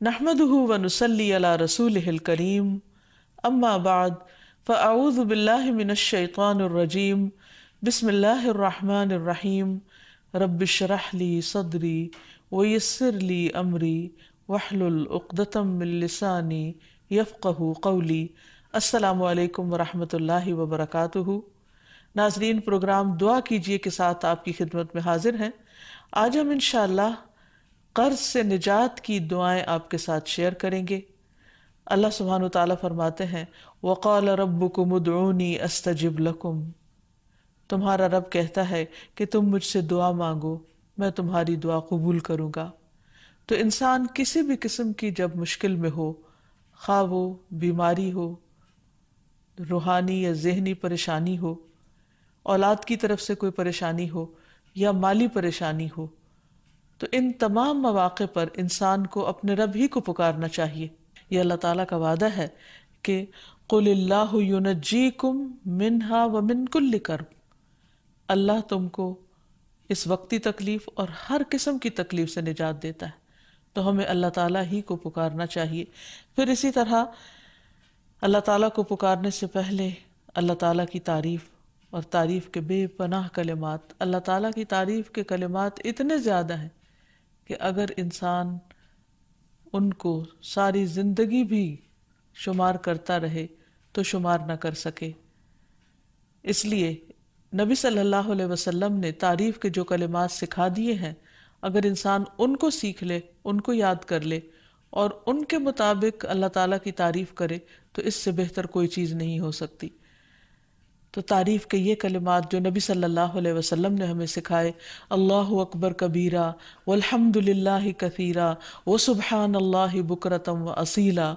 नहमदहू व नसली अला रसूल करीम अम्मा बाद फ़ाऊज़ बिल्लामिनशैतानरजीम बिस्मिल्लाहिर्रहमानिर्रहीम रब्बिशरहली सदरी वयस्सिरली अमरी वहलुल उक़दतम मिन लिसानी यफ़क़हू क़ौली अस्सलामु अलैकुम वरहमतुल्लाहि वबरकातुहू नाजरीन प्रोग्राम दुआ कीजिए के साथ आपकी खिदमत में हाजिर हैं आज हम इंशाअल्लाह कर्ज से निजात की दुआएँ आपके साथ शेयर करेंगे। अल्लाह सुबहान ताला फरमाते हैं, वक़ाल रब्बुकुम उदऊनी अस्तजिब लकुम। तुम्हारा रब कहता है कि तुम मुझसे दुआ मांगो, मैं तुम्हारी दुआ कबूल करूँगा। तो इंसान किसी भी किस्म की जब मुश्किल में हो खा वो बीमारी हो, रूहानी या जहनी परेशानी हो, औलाद की तरफ़ से कोई परेशानी हो या माली परेशानी हो तो इन तमाम मौाक़े पर इंसान को अपने रब ही को पुकारना चाहिए। यह अल्लाह ताला का वादा है कि कुल्लाजीकुम मिनहा व मिन कुल्ल कर्ब। अल्लाह तुमको इस वक्ती तकलीफ़ और हर किस्म की तकलीफ़ से निजात देता है। तो हमें अल्लाह ताला ही को पुकारना चाहिए। फिर इसी तरह अल्लाह ताला को पुकारने से पहले अल्लाह ताला की तारीफ़ और तारीफ़ के बेपनाह कलिमात। अल्लाह ताला की तारीफ़ के कलिमात इतने ज़्यादा हैं कि अगर इंसान उनको सारी ज़िंदगी भी शुमार करता रहे तो शुमार न कर सके। इसलिए नबी सल्लल्लाहु अलैहि वसल्लम ने तारीफ़ के जो कलिमात सिखा दिए हैं, अगर इंसान उनको सीख ले, उनको याद कर ले, और उनके मुताबिक अल्लाह ताला की तारीफ़ करे तो इससे बेहतर कोई चीज़ नहीं हो सकती। तो तारीफ़ के ये कलिमात जो नबी सल्लल्लाहु अलैहि वसल्लम ने हमें सिखाए। अल्लाह अकबर कबीरा, वल्हम्दुलिल्लाह कसीरा, व सुबहान अल्लाह बुकरतम व असीला।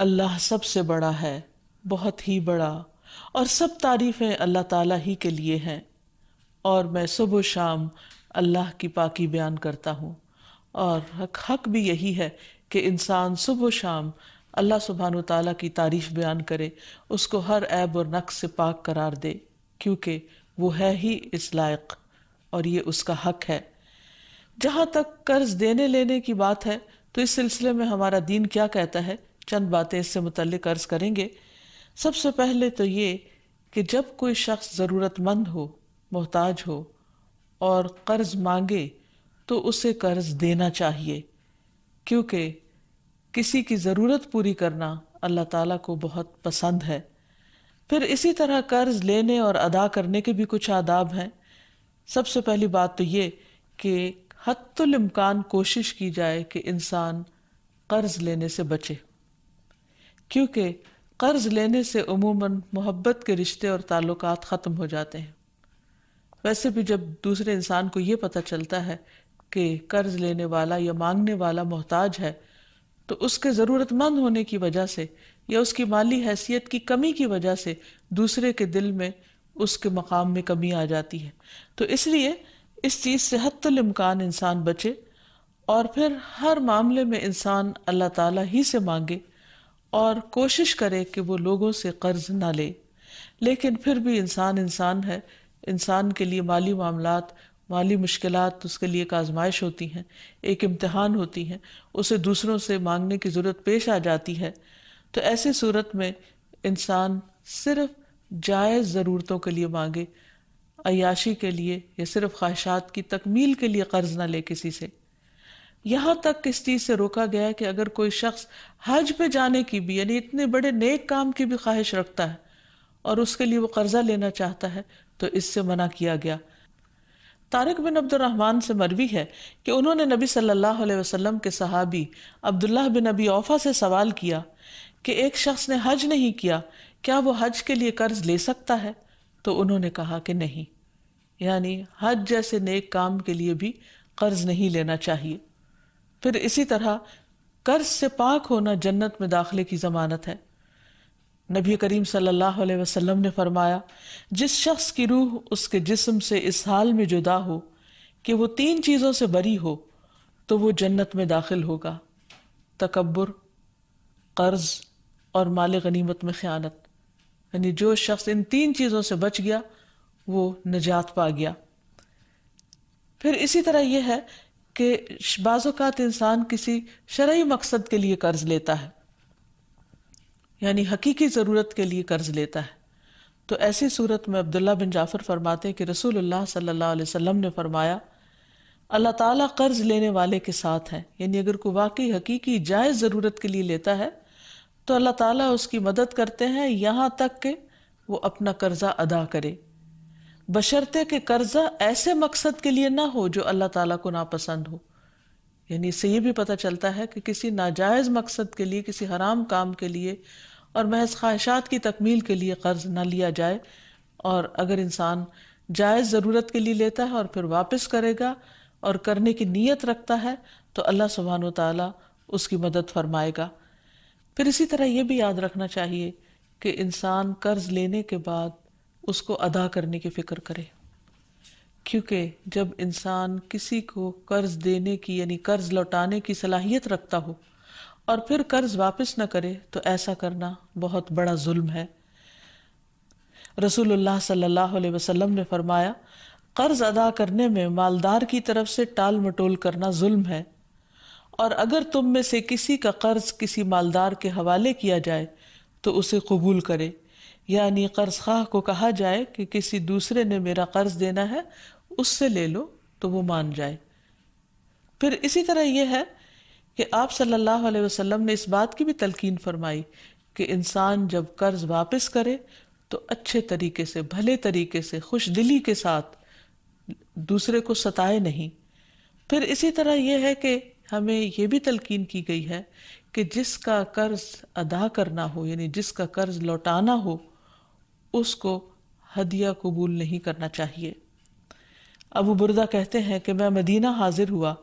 अल्लाह सबसे बड़ा है, बहुत ही बड़ा, और सब तारीफ़ें अल्लाह ताला ही के लिए हैं। और मैं सुबह शाम अल्लाह की पाकी बयान करता हूँ। और हक हक भी यही है कि इंसान सुबह शाम अल्लाह सुबहान ताला की तारीफ़ बयान करे, उसको हर ऐब और नक्स से पाक करार दे, क्योंकि वो है ही इस लायक, और ये उसका हक है। जहाँ तक कर्ज देने लेने की बात है तो इस सिलसिले में हमारा दीन क्या कहता है? चंद बातें इससे मुतल अर्ज़ करेंगे। सबसे पहले तो ये कि जब कोई शख्स ज़रूरतमंद हो, मोहताज हो, और कर्ज मांगे तो उसे कर्ज देना चाहिए, क्योंकि किसी की ज़रूरत पूरी करना अल्लाह ताला को बहुत पसंद है। फिर इसी तरह कर्ज लेने और अदा करने के भी कुछ आदाब हैं। सबसे पहली बात तो ये कि हतुल इम्कान कोशिश की जाए कि इंसान कर्ज लेने से बचे। क्योंकि कर्ज लेने से उमूमन मोहब्बत के रिश्ते और ताल्लुक ख़त्म हो जाते हैं। वैसे भी जब दूसरे इंसान को ये पता चलता है कि कर्ज लेने वाला या मांगने वाला मोहताज है तो उसके ज़रूरतमंद होने की वजह से या उसकी माली हैसियत की कमी की वजह से दूसरे के दिल में उसके मकाम में कमी आ जाती है। तो इसलिए इस चीज़ से हतुल इम्कान इंसान बचे और फिर हर मामले में इंसान अल्लाह ताला ही से मांगे और कोशिश करे कि वो लोगों से कर्ज ना ले। लेकिन फिर भी इंसान इंसान है। इंसान के लिए माली मामलात माली मुश्किल उसके लिए एक आजमाइश होती हैं, एक इम्तहान होती हैं, उसे दूसरों से मांगने की ज़रूरत पेश आ जाती है। तो ऐसी सूरत में इंसान सिर्फ़ जायज़ ज़रूरतों के लिए मांगे अयाशी के लिए या सिर्फ़ ख्वाहिशात की तकमील के लिए कर्ज ना ले किसी से। यहाँ तक इस चीज़ से रोका गया कि अगर कोई शख्स हज पे जाने की भी, यानी इतने बड़े नेक काम की भी ख्वाहिश रखता है और उसके लिए वो कर्जा लेना चाहता है तो इससे मना किया गया। तारिक बिन अब्दुलरहमान से मरवी है कि उन्होंने नबी सल्लल्लाहु अलैहि वसल्लम के सहाबी अब्दुल्लाह बिन अबी औफा से सवाल किया कि एक शख्स ने हज नहीं किया, क्या वो हज के लिए कर्ज ले सकता है? तो उन्होंने कहा कि नहीं। यानी हज जैसे नेक काम के लिए भी कर्ज नहीं लेना चाहिए। फिर इसी तरह कर्ज से पाक होना जन्नत में दाखिले की जमानत है। नबी करीम सल्लल्लाहु अलैहि वसल्लम ने फरमाया, जिस शख्स की रूह उसके जिस्म से इस हाल में जुदा हो, कि वो तीन चीज़ों से बरी हो तो वो जन्नत में दाखिल होगा। तकबर कर्ज और माल गनीमत में ख़यानत। यानी जो शख्स इन तीन चीज़ों से बच गया, वो नजात पा गया। फिर इसी तरह यह है कि बाज़ात इंसान किसी शरय मकसद के लिए कर्ज लेता है। यानी हकीकी ज़रूरत के लिए कर्ज लेता है। तो ऐसी सूरत में अब्दुल्ला बिन जाफ़र फरमाते हैं कि रसूलुल्लाह सल्लल्लाहु अलैहि वसल्लम ने फरमाया, अल्लाह ताला कर्ज लेने वाले के साथ है। यानी अगर कोई वाकई हकीकी जायज़ ज़रूरत के लिए लेता है तो अल्लाह ताला उसकी मदद करते हैं, यहाँ तक कि वो अपना कर्जा अदा करे। बशर्ते के कर्जा ऐसे मकसद के लिए ना हो जो अल्लाह ताला को नापसंद हो। यानी इससे ये भी पता चलता है कि किसी नाजायज़ मकसद के लिए, किसी हराम काम के लिए और महज ख्वाहिशात की तकमील के लिए कर्ज ना लिया जाए और अगर इंसान जायज़ ज़रूरत के लिए लेता है और फिर वापस करेगा और करने की नीयत रखता है तो अल्लाह सुबहान ताला उसकी मदद फरमाएगा। फिर इसी तरह यह भी याद रखना चाहिए कि इंसान कर्ज लेने के बाद उसको अदा करने की फ़िक्र करे। क्योंकि जब इंसान किसी को कर्ज देने की, यानी कर्ज लौटाने की सलाहियत रखता हो और फिर कर्ज वापस न करे तो ऐसा करना बहुत बड़ा जुल्म है। रसूलुल्लाह सल्लल्लाहु अलैहि वसल्लम ने फरमाया, कर्ज अदा करने में मालदार की तरफ़ से टाल मटोल करना जुल्म है। और अगर तुम में से किसी का कर्ज किसी मालदार के हवाले किया जाए तो उसे कबूल करे। यानी कर्ज खाह को कहा जाए कि किसी दूसरे ने मेरा कर्ज देना है, उससे ले लो तो वो मान जाए। फिर इसी तरह यह है कि आप सल्लल्लाहु अलैहि वसल्लम ने इस बात की भी तलकीन फरमाई कि इंसान जब कर्ज वापस करे तो अच्छे तरीके से, भले तरीके से खुश दिली के साथ दूसरे को सताए नहीं। फिर इसी तरह यह है कि हमें यह भी तलकीन की गई है कि जिसका कर्ज अदा करना हो, यानी जिसका कर्ज लौटाना हो उसको हदिया कबूल नहीं करना चाहिए। अबू बुरदा कहते हैं कि मैं मदीना हाजिर हुआ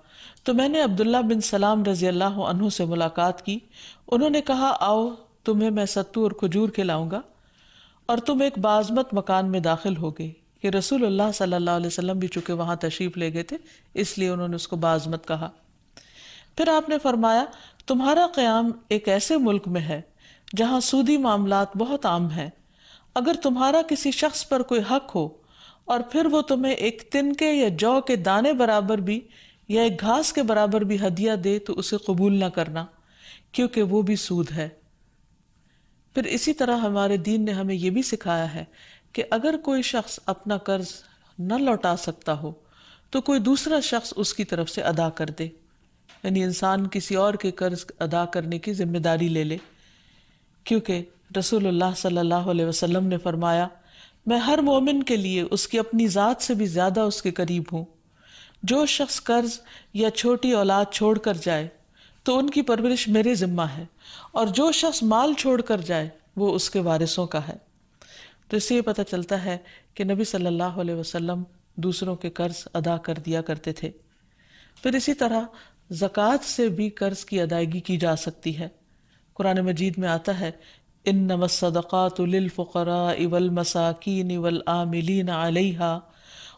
तो मैंने अब्दुल्ला बिन सलाम रज़ी अल्लाह अनहु से मुलाकात की। उन्होंने कहा, आओ, तुम्हें मैं सत्तू और खजूर खिलाऊँगा। और तुम एक बाजमत मकान में दाखिल हो गए कि रसूलुल्लाह सल्लल्लाहु अलैहि वसल्लम भी चूँकि वहाँ तशरीफ़ ले गए थे, इसलिए उन्होंने उसको बाजमत कहा। फिर आपने फरमाया, तुम्हारा क़्याम एक ऐसे मुल्क में है जहाँ सूदी मामला बहुत आम हैं अगर तुम्हारा किसी शख्स पर कोई हक हो, और फिर वो तुम्हें एक तिनके या जौ के दाने बराबर भी या एक घास के बराबर भी हदिया दे तो उसे कबूल ना करना, क्योंकि वो भी सूद है। फिर इसी तरह हमारे दीन ने हमें यह भी सिखाया है कि अगर कोई शख्स अपना कर्ज न लौटा सकता हो तो कोई दूसरा शख्स उसकी तरफ़ से अदा कर दे। यानी इंसान किसी और के कर्ज अदा करने की ज़िम्मेदारी ले ले, क्योंकि रसूलुल्लाह सल्लल्लाहु अलैहि वसल्लम ने फरमाया, मैं हर मोमिन के लिए उसकी अपनी ज़ात से भी ज़्यादा उसके करीब हूँ। जो शख्स कर्ज या छोटी औलाद छोड़ कर जाए तो उनकी परवरिश मेरे ज़िम्मा है, और जो शख्स माल छोड़ कर जाए, वो उसके वारिसों का है। तो इससे ये पता चलता है कि नबी सल्लल्लाहु अलैहि वसल्लम दूसरों के कर्ज अदा कर दिया करते थे। फिर इसी तरह ज़क़़त से भी कर्ज की अदायगी की जा सकती है। कुरान मजीद में आता है इन नमसदक़ातफ़रा इवल मसाकिन वल आमिलीन अलैहा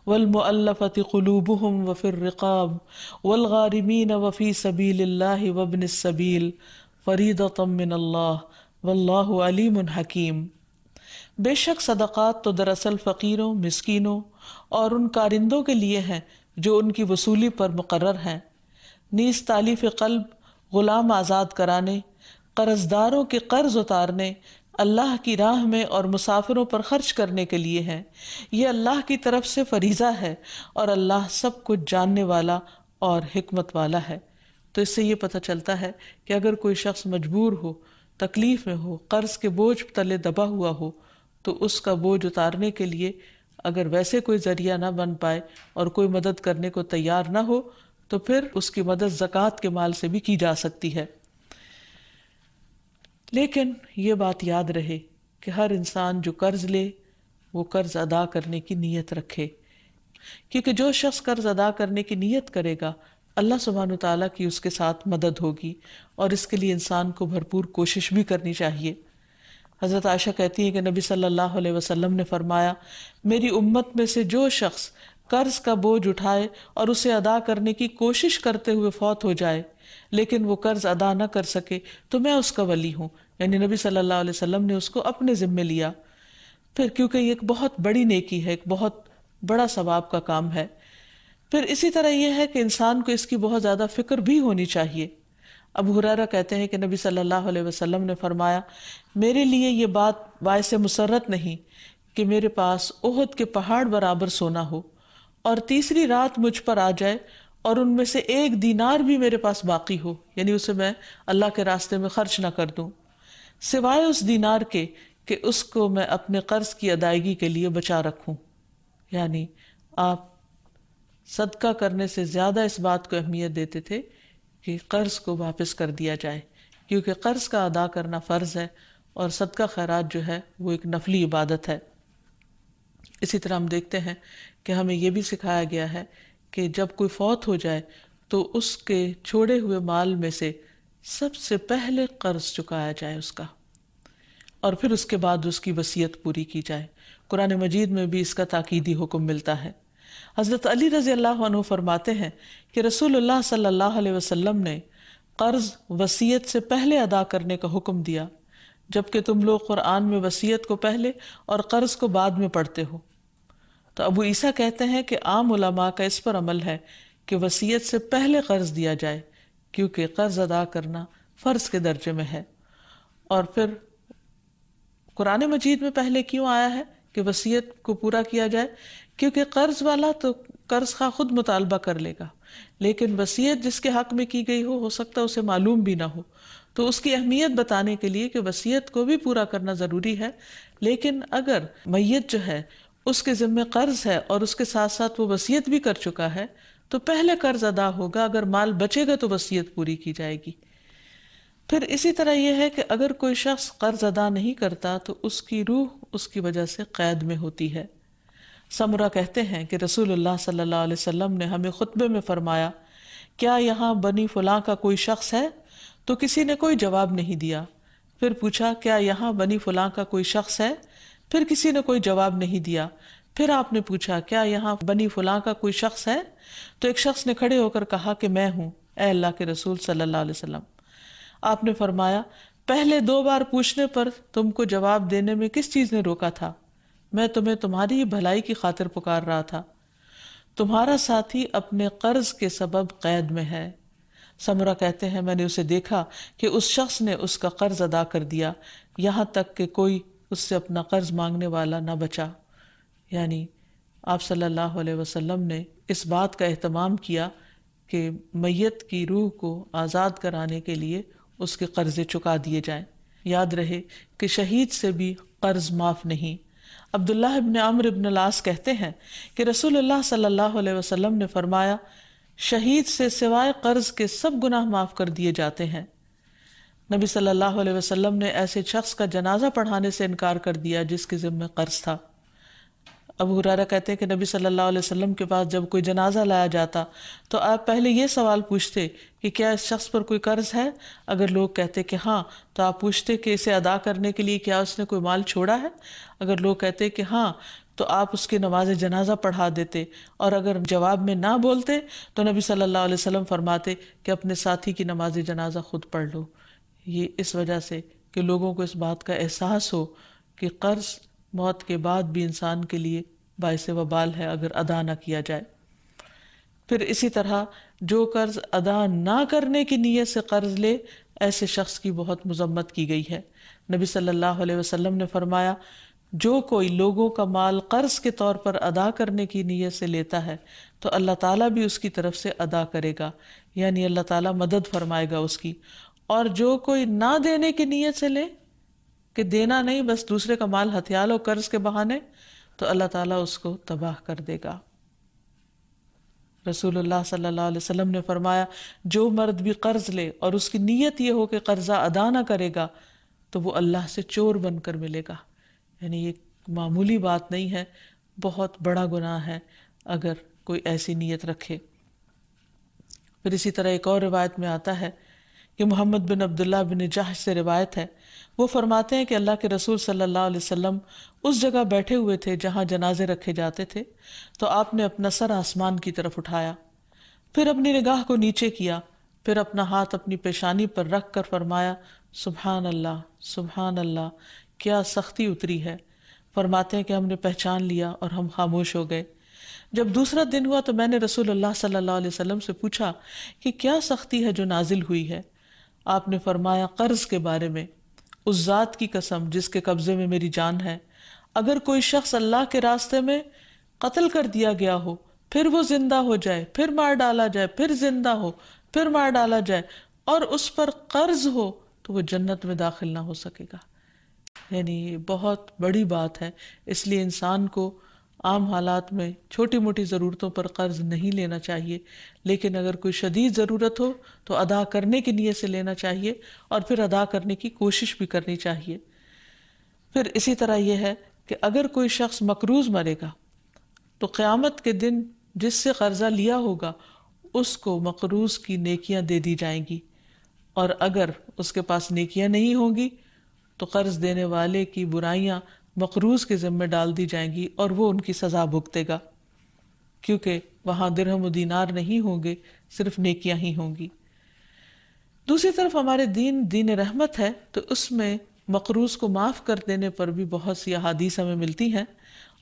वलमफ़त क़लूबहम वफ़िर रिक़ाब वलगारमीन वफ़ी सबील वबन सबील फ़रीदतम अल्लाह वल्लाहु अलीम बेशक सदक़ात तो दरअसल फ़कीरों, मिसकीनों और उन कारिंदों के लिए हैं जो उनकी वसूली पर मुकर हैं। नीस तालीफ़ क़ल्ब ग़ुलाम आज़ाद कराने कर्जदारों के कर्ज उतारने अल्लाह की राह में और मुसाफिरों पर खर्च करने के लिए हैं। यह अल्लाह की तरफ़ से फरीज़ा है और अल्लाह सब कुछ जानने वाला और हिकमत वाला है। तो इससे ये पता चलता है कि अगर कोई शख्स मजबूर हो, तकलीफ़ में हो, कर्ज के बोझ तले दबा हुआ हो तो उसका बोझ उतारने के लिए अगर वैसे कोई ज़रिया ना बन पाए और कोई मदद करने को तैयार ना हो तो फिर उसकी मदद ज़क़़त के माल से भी की जा सकती है। लेकिन ये बात याद रहे कि हर इंसान जो कर्ज ले, वो कर्ज अदा करने की नीयत रखे। क्योंकि जो शख्स कर्ज अदा करने की नीयत करेगा, अल्लाह सुबहान तला की उसके साथ मदद होगी और इसके लिए इंसान को भरपूर कोशिश भी करनी चाहिए। हज़रत आयशा कहती है कि नबी सल्लल्लाहु अलैहि वसल्लम ने फरमाया, मेरी उम्मत में से जो शख्स कर्ज का बोझ उठाए और उसे अदा करने की कोशिश करते हुए फौत हो जाए लेकिन वो कर्ज अदा न कर सके तो मैं उसका वली हूँ। यानी नबी सल्लल्लाहु अलैहि वसल्लम ने उसको अपने ज़िम्मे लिया। फिर क्योंकि ये एक बहुत बड़ी नेकी है, एक बहुत बड़ा सवाब का काम है, फिर इसी तरह यह है कि इंसान को इसकी बहुत ज़्यादा फ़िक्र भी होनी चाहिए। अब हुरारा कहते हैं कि नबी सल्लल्लाहु अलैहि वसल्लम ने फरमाया, मेरे लिए ये बात बायस मुसरत नहीं कि मेरे पास ओहद के पहाड़ बराबर सोना हो और तीसरी रात मुझ पर आ जाए और उनमें से एक दीनार भी मेरे पास बाकी हो। यानी उसे मैं अल्लाह के रास्ते में खर्च ना कर दूँ। सिवाय उस दीनार के कि उसको मैं अपने कर्ज की अदायगी के लिए बचा रखूँ। यानी आप सदका करने से ज़्यादा इस बात को अहमियत देते थे कि कर्ज को वापस कर दिया जाए। क्योंकि कर्ज का अदा करना फ़र्ज़ है और सदका खैरात जो है वो एक नफली इबादत है। इसी तरह हम देखते हैं कि हमें यह भी सिखाया गया है कि जब कोई फौत हो जाए तो उसके छोड़े हुए माल में से सबसे पहले कर्ज चुकाया जाए उसका। और फिर उसके बाद उसकी वसीयत पूरी की जाए। कुरान मजीद में भी इसका ताकीदी हुक्म मिलता है। हज़रत अली रज़ी अल्लाह फरमाते हैं कि रसूलुल्लाह सल्लल्लाहु अलैहि वसल्लम ने कर्ज वसीयत से पहले अदा करने का हुक्म दिया, जबकि तुम लोग कुरान में वसीयत को पहले और कर्ज को बाद में पढ़ते हो। तो अबू ईसा कहते हैं कि आम उलमा का इस पर अमल है कि वसीयत से पहले कर्ज दिया जाए, क्योंकि कर्ज अदा करना फ़र्ज़ के दर्जे में है। और फिर कुरान मजीद में पहले क्यों आया है कि वसीयत को पूरा किया जाए? क्योंकि कर्ज वाला तो कर्ज का खुद मुतालबा कर लेगा। लेकिन वसीयत जिसके हक में की गई हो हो सकता है उसे मालूम भी ना हो। तो उसकी अहमियत बताने के लिए कि वसीयत को भी पूरा करना ज़रूरी है। लेकिन अगर मैयत जो है उसके ज़िम्मे कर्ज है और उसके साथ साथ वो वसीयत भी कर चुका है तो पहले कर्ज अदा होगा, अगर माल बचेगा तो वसीयत पूरी की जाएगी। फिर इसी तरह यह है कि अगर कोई शख्स कर्ज अदा नहीं करता तो उसकी रूह उसकी वजह से कैद में होती है। समरा कहते हैं कि रसूलुल्लाह सल्लल्लाहु अलैहि वसल्लम ने हमें खुतबे में फरमाया, क्या यहाँ बनी फलां का कोई शख्स है? तो किसी ने कोई जवाब नहीं दिया। फिर पूछा, क्या यहाँ बनी फलां का कोई शख्स है? फिर किसी ने कोई जवाब नहीं दिया। फिर आपने पूछा, क्या यहाँ बनी फुला का कोई शख्स है? तो एक शख्स ने खड़े होकर कहा कि मैं हूँ अल्लाह के रसूल सल्लल्लाहु अलैहि वसल्लम। आपने फरमाया, पहले दो बार पूछने पर तुमको जवाब देने में किस चीज़ ने रोका था? मैं तुम्हें तुम्हारी ही भलाई की खातिर पुकार रहा था। तुम्हारा साथी अपने कर्ज के सबब कैद में है। समरा कहते हैं, मैंने उसे देखा कि उस शख्स ने उसका कर्ज अदा कर दिया। यहाँ तक कि कोई उससे अपना कर्ज मांगने वाला न बचा। यानी आप सल्लल्लाहु अलैहि वसल्लम ने इस बात का अहतमाम किया कि मैयत की रूह को आज़ाद कराने के लिए उसके कर्जे चुका दिए जाएँ। याद रहे कि शहीद से भी कर्ज माफ़ नहीं। अब्दुल्ला इब्न अमर इब्न लास कहते हैं कि रसूलुल्लाह सल्लल्लाहु अलैहि वसल्लम ने फरमाया, शहीद से सिवाय कर्ज के सब गुनाह माफ़ कर दिए जाते हैं। नबी सल्लल्लाहु अलैहि वसल्लम ने ऐसे शख्स का जनाजा पढ़ाने से इनकार कर दिया जिसके ज़िम्मे कर्ज था। अब हुरारा कहते हैं कि नबी सल्लल्लाहु अलैहि वसल्लम के पास जब कोई जनाजा लाया जाता तो आप पहले ये सवाल पूछते कि क्या इस शख्स पर कोई कर्ज है? अगर लोग कहते कि हाँ तो आप पूछते कि इसे अदा करने के लिए क्या उसने कोई माल छोड़ा है? अगर लोग कहते कि हाँ तो आप उसकी नमाज़ जनाजा पढ़ा देते और अगर जवाब में ना बोलते तो नबी सल्लल्लाहु अलैहि वसल्लम फरमाते कि अपने साथी की नमाज़ जनाजा खुद पढ़ लो। ये इस वजह से कि लोगों को इस बात का एहसास हो कि कर्ज मौत के बाद भी इंसान के लिए बायस वबाल है अगर अदा ना किया जाए। फिर इसी तरह जो कर्ज अदा ना करने की नीयत से कर्ज ले, ऐसे शख्स की बहुत मजम्मत की गई है। नबी सल्लल्लाहु अलैहि वसल्लम ने फरमाया, जो कोई लोगों का माल कर्ज के तौर पर अदा करने की नीयत से लेता है तो अल्लाह ताला भी उसकी तरफ़ से अदा करेगा। यानी अल्लाह ताला मदद फरमाएगा उसकी। और जो कोई ना देने की नीयत से ले, कि देना नहीं, बस दूसरे का माल हथियार लो कर्ज के बहाने तो अल्लाह ताला उसको तबाह कर देगा। रसूलुल्लाह सल्लल्लाहु अलैहि वसल्लम ने फरमाया, जो मर्द भी कर्ज ले और उसकी नीयत ये हो कि कर्जा अदा ना करेगा तो वो अल्लाह से चोर बनकर मिलेगा। यानी ये मामूली बात नहीं है, बहुत बड़ा गुनाह है, अगर कोई ऐसी नीयत रखे। फिर इसी तरह एक और रिवायत में आता है कि मोहम्मद बिन अब्दुल्ला बिन जाह से रिवायत है। वो फरमाते हैं कि अल्लाह के रसूल सल्लल्लाहु अलैहि वसल्लम उस जगह बैठे हुए थे जहाँ जनाजे रखे जाते थे। तो आपने अपना सर आसमान की तरफ़ उठाया, फिर अपनी निगाह को नीचे किया, फिर अपना हाथ अपनी पेशानी पर रख कर फरमाया सुबहान अल्लाह सुबहान अल्लाह क्या सख्ती उतरी है? फरमाते हैं कि हमने पहचान लिया और हम खामोश हो गए। जब दूसरा दिन हुआ तो मैंने रसूलुल्लाह सल्लल्लाहु अलैहि वसल्लम से पूछा कि क्या सख्ती है जो नाजिल हुई है? आपने फरमाया, कर्ज के बारे में। उस ज़ात की कसम जिसके कब्ज़े में मेरी जान है। अगर कोई शख्स अल्लाह के रास्ते में कत्ल कर दिया गया हो, फिर वो ज़िंदा हो जाए, फिर मार डाला जाए, फिर ज़िंदा हो, फिर मार डाला जाए, और उस पर कर्ज हो तो वो जन्नत में दाखिल ना हो सकेगा। यानी ये बहुत बड़ी बात है। इसलिए इंसान को आम हालात में छोटी मोटी ज़रूरतों पर कर्ज नहीं लेना चाहिए। लेकिन अगर कोई शदीद ज़रूरत हो तो अदा करने की नीयत से लेना चाहिए और फिर अदा करने की कोशिश भी करनी चाहिए। फिर इसी तरह यह है कि अगर कोई शख्स मकरूज मरेगा तो क़यामत के दिन जिससे कर्जा लिया होगा, उसको मकरूज की नेकियाँ दे दी जाएँगी। और अगर उसके पास नेकियाँ नहीं होंगी तो कर्ज देने वाले की बुराइयाँ मकरूज के ज़िम्मे डाल दी जाएँगी और वो उनकी सज़ा भुगतेगा, क्योंकि वहाँ दिरहम दीनार नहीं होंगे, सिर्फ़ नेकियाँ ही होंगी। दूसरी तरफ़ हमारे दीन दीन रहमत है तो उसमें मकरूज को माफ़ कर देने पर भी बहुत सी अहादीस हमें मिलती हैं,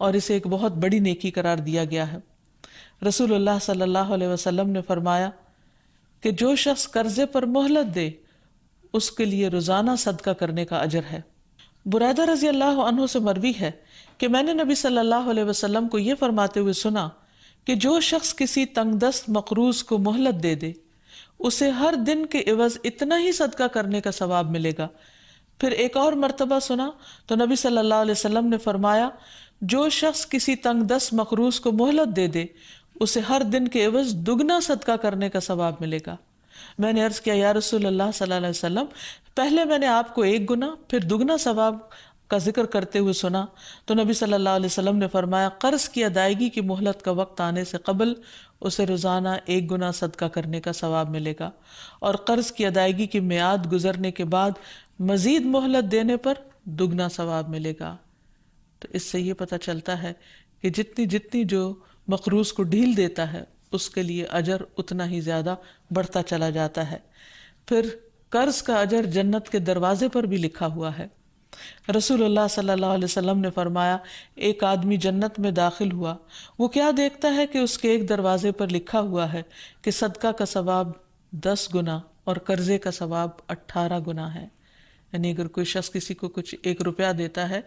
और इसे एक बहुत बड़ी नेकी करार दिया गया है। रसूलुल्लाह सल्लल्लाहु अलैहि वसल्लम ने फरमाया कि जो शख्स कर्जे पर मोहलत दे, उसके लिए रोज़ाना सदका करने का अजर है। बुरैदा रज़ी अल्लाह अनहु से मरवी है कि मैंने नबी सल्लल्लाहु अलैहि वसल्लम को यह फरमाते हुए सुना कि जो शख्स किसी तंगदस्त मकरूज को मोहलत दे दे, उसे हर दिन के इवज इतना ही सदका करने का सवाब मिलेगा। फिर एक और मरतबा सुना तो नबी सल्लल्लाहु अलैहि वसल्लम ने फरमाया, जो शख्स किसी तंगदस्त मकरूज को मोहलत दे दे, उसे हर दिन के एवज दुगना सदका करने का सवाब मिलेगा। मैंने अर्ज़ किया, या रसूल अल्लाह सल्लल्लाहु अलैहि वसल्लम, पहले मैंने आपको एक गुना, फिर दुगना सवाब का ज़िक्र करते हुए सुना। तो नबी सल्लल्लाहु अलैहि वसल्लम ने फरमाया, कर्ज की अदायगी की मोहलत का वक्त आने से कबल उसे रोज़ाना एक गुना सदका करने का सवाब मिलेगा और कर्ज की अदायगी की मियाद गुजरने के बाद मज़ीद मोहलत देने पर दुगना सवाब मिलेगा। तो इससे ये पता चलता है कि जितनी जितनी जो मकरूज को ढील देता है उसके लिए अजर उतना ही ज़्यादा बढ़ता चला जाता है। फिर कर्ज का अजर जन्नत के दरवाजे पर भी लिखा हुआ है। रसूलुल्लाह सल्लल्लाहु अलैहि वसल्लम ने फरमाया, एक आदमी जन्नत में दाखिल हुआ, वो क्या देखता है कि उसके एक दरवाजे पर लिखा हुआ है कि सदका का सवाब दस गुना और कर्जे का सवाब अट्ठारह गुना है। यानी अगर कोई शख्स किसी को कुछ एक रुपया देता है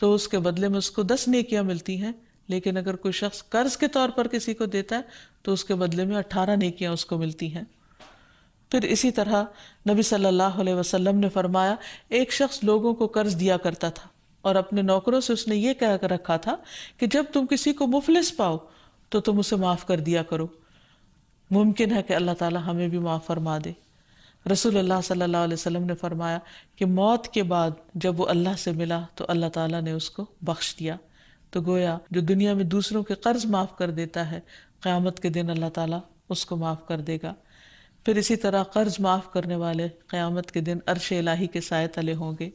तो उसके बदले में उसको दस नेकियाँ मिलती हैं लेकिन अगर कोई शख्स कर्ज के तौर पर किसी को देता है तो उसके बदले में अट्ठारह नेकियाँ उसको मिलती हैं। फिर इसी तरह नबी सल्लल्लाहु अलैहि वसल्लम ने फरमाया, एक शख्स लोगों को कर्ज दिया करता था और अपने नौकरों से उसने ये कह कर रखा था कि जब तुम किसी को मुफलिस पाओ तो तुम उसे माफ़ कर दिया करो। मुमकिन है कि अल्लाह ताला हमें भी माफ़ फरमा दे। रसूलुल्लाह सल्लल्लाहु अलैहि वसल्लम ने फरमाया कि मौत के बाद जब वो अल्लाह से मिला तो अल्लाह ताला ने उसको बख्श दिया। तो गोया जो दुनिया में दूसरों के कर्ज माफ़ कर देता है, क़यामत के दिन अल्लाह ताला उसको माफ़ कर देगा। फिर इसी तरह कर्ज माफ़ करने वाले क़्यामत के दिन अरश इलाही के साय तले होंगे।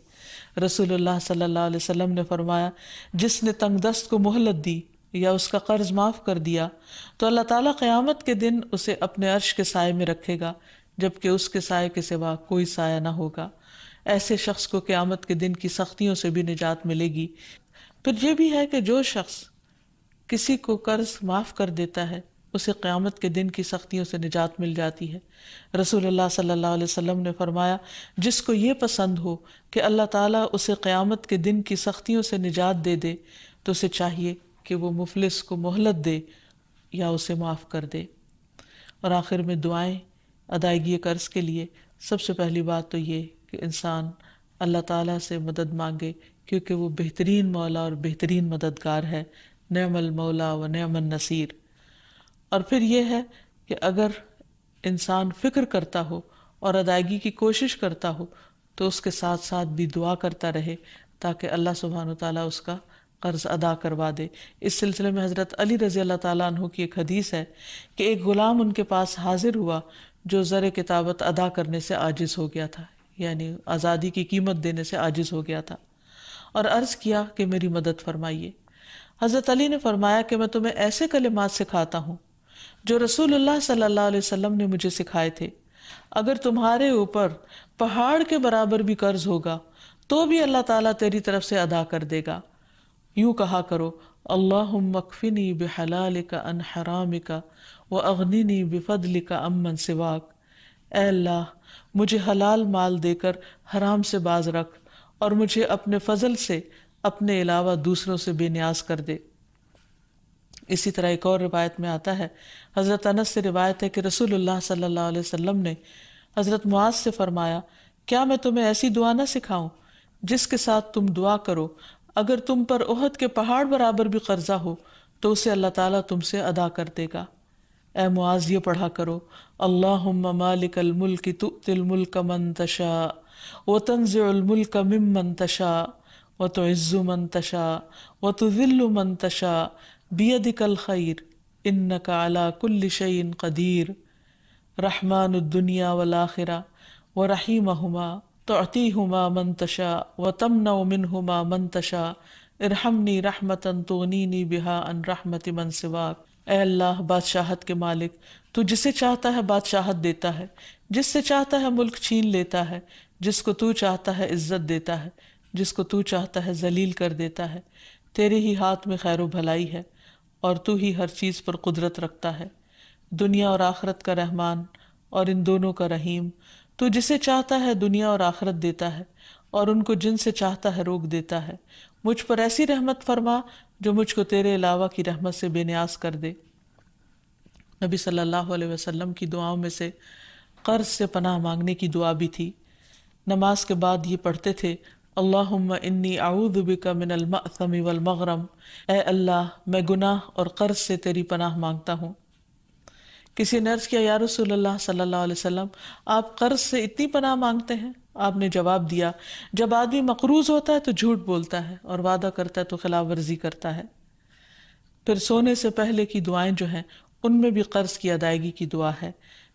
रसूलुल्लाह सल्लल्लाहु अलैहि वसल्लम ने फरमाया, जिसने तंगदस्त को मोहलत दी या उसका कर्ज माफ़ कर दिया तो अल्लाह ताला क़यामत के दिन उसे अपने अर्श के साय में रखेगा, जबकि उसके साय के सिवा कोई साया ना होगा। ऐसे शख्स को क़यामत के दिन की सख्तियों से भी निजात मिलेगी फिर यह भी है कि जो शख्स किसी को कर्ज माफ़ कर देता है, उसे क़्यामत के दिन की सख्तियों से निजात मिल जाती है। रसूलुल्लाह सल्लल्लाहु अलैहि वसल्लम ने फरमाया, जिसको ये पसंद हो कि अल्लाह ताला उसे क़्यामत के दिन की सख्तियों से निजात दे दे तो उसे चाहिए कि वो मुफलिस को मोहलत दे या उसे माफ़ कर दे। और आखिर में दुआएँ, अदायगी कर्ज के लिए सबसे पहली बात तो ये कि इंसान अल्लाह ताला से मदद मांगे क्योंकि वो बेहतरीन मौला और बेहतरीन मददगार है, नमल मौला व नमन नसीर। और फिर यह है कि अगर इंसान फ़िक्र करता हो और अदायगी की कोशिश करता हो तो उसके साथ साथ भी दुआ करता रहे, ताकि अल्लाह सुबहान ताला उसका कर्ज अदा करवा दे। इस सिलसिले में हज़रत अली रज़ी अल्लाह तु की एक हदीस है कि एक ग़ुलाम उनके पास हाजिर हुआ, जो ज़र किताबत अदा करने से आजिज़ हो गया था, यानी आज़ादी की कीमत देने से आजिज़ हो गया था। और अर्ज़ किया कि मेरी मदद फरमाइए। हज़रत अली ने फरमाया कि मैं तुम्हें ऐसे कलिमात सिखाता हूँ, जो रसूलुल्लाह सल्लल्लाहु अलैहि वसल्लम ने मुझे सिखाए थे। अगर तुम्हारे ऊपर पहाड़ के बराबर भी कर्ज होगा तो भी अल्लाह ताला तेरी तरफ़ से अदा कर देगा। यूँ कहा करो अल्लाहुम्मकफिनी बिहलालिका अन हरामिका व अगनिनी बिफदलिका अम्मन सिवाक। ए अल्लाह, मुझे हलाल माल देकर हराम से बाज रख। और मुझे अपने फजल से, अपने अलावा दूसरों से बेनियाज कर दे। इसी तरह एक और रिवायत में आता है। हज़रत अनस से रिवायत है कि रसूलुल्लाह सल्लल्लाहु अलैहि वसल्लम ने हज़रत मुआज से फरमाया, क्या मैं तुम्हें ऐसी दुआ ना सिखाऊं, जिसके साथ तुम दुआ करो? अगर तुम पर ओहद के पहाड़ बराबर भी कर्जा हो तो उसे अल्लाह ताला तुमसे अदा कर देगा। ए मुआज, ये पढ़ा करो अल्लाह मालिकल मुल्क तुतिल मुल्क मन तशा। व तंज़ुल मुल्क मिमन तशा व तो इज़्ज़ु मन तशा व तुज़िल्लु मन तशा बियदिकल खैर इन्नका अला कुल्ली शैइन कदीर रहमान दुनिया वल आखिरा व रहीमहुमा तुअतीहुमा मन तशा व तमना मन तशा इरहमनी रहमतन तोनीनी बिहा अन रहमत मन सिवाक ए अल्लाह बादशाहत के मालिक तू जिसे चाहता है बादशाहत देता है जिससे चाहता है मुल्क छीन लेता है जिसको तू चाहता है इज़्ज़त देता है, जिसको तू चाहता है जलील कर देता है, तेरे ही हाथ में खैर भलाई है और तू ही हर चीज़ पर कुदरत रखता है। दुनिया और आखरत का रहमान और इन दोनों का रहीम। तू जिसे चाहता है दुनिया और आखरत देता है और उनको जिनसे चाहता है रोक देता है। मुझ पर ऐसी रहमत फरमा जो मुझको तेरे अलावा की रहमत से बेनियाज कर दे। नबी सल्लल्लाहु अलैहि वसल्लम की दुआओं में से कर्ज से पनाह मांगने की दुआ भी थी। नमाज़ के बाद ये पढ़ते थे, अल्लाहुम्मा इन्नी आऊदबिका मिनल मअसमी वल मगरम। ए अल्लाह, मैं गुनाह और कर्ज से तेरी पनाह माँगता हूँ। किसी ने अर्ज़ किया, या रसूलुल्लाह सल्लल्लाहु अलैहि वसल्लम, आप कर्ज से इतनी पनाह मांगते हैं? आपने जवाब दिया, जब आदमी मकरूज होता है तो झूठ बोलता है और वादा करता है तो खिलाफ वर्जी करता है। फिर सोने से पहले की दुआएँ जो हैं, उनमें भी कर्ज की अदायगी की दुआ है।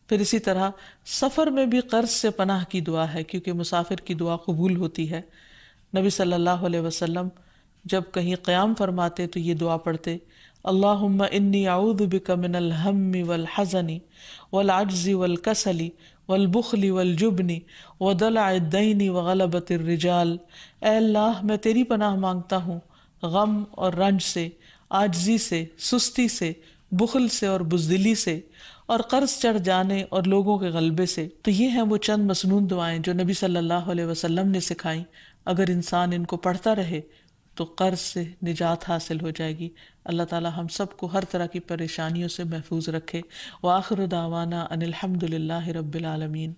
फिर इसी तरह सफ़र में भी कर्ज से पनाह की दुआ है, क्योंकि मुसाफिर की दुआ कबूल होती है। नबी सल्लल्लाहु अलैहि वसल्लम जब कहीं क़याम फरमाते तो ये दुआ पढ़ते, अल्लाहुम्मा इन्नी आऊदु बिका मिनल हम्मी वल हज़नी, वल अज्ज़ी वल कसली, वल बुखली वल जुबनी, व दलादनी व गलबत रिजाल। अल्लाह, मैं तेरी पनाह माँगता हूँ गम और रंज से आजजी से, सुस्ती से, बुखल से और बुजदिली से। और कर्ज चढ़ जाने और लोगों के गलबे से। तो ये हैं वो चंद मसनून दुआएँ जो नबी सल्लल्लाहु अलैहि वसल्लम ने सिखाई। अगर इंसान इनको पढ़ता रहे तो कर्ज से निजात हासिल हो जाएगी। अल्लाह ताला हम सबको हर तरह की परेशानियों से महफूज रखे। व आखिर दावाना अनिलहमदिल्ला रबालमीन